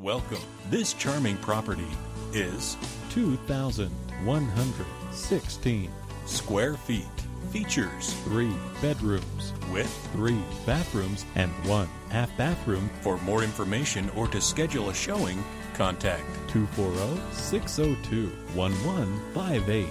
Welcome. This charming property is 2,116. square feet. Features Three bedrooms with. three bathrooms, and one half bathroom. For more information or to schedule a showing, contact 240 602 1158.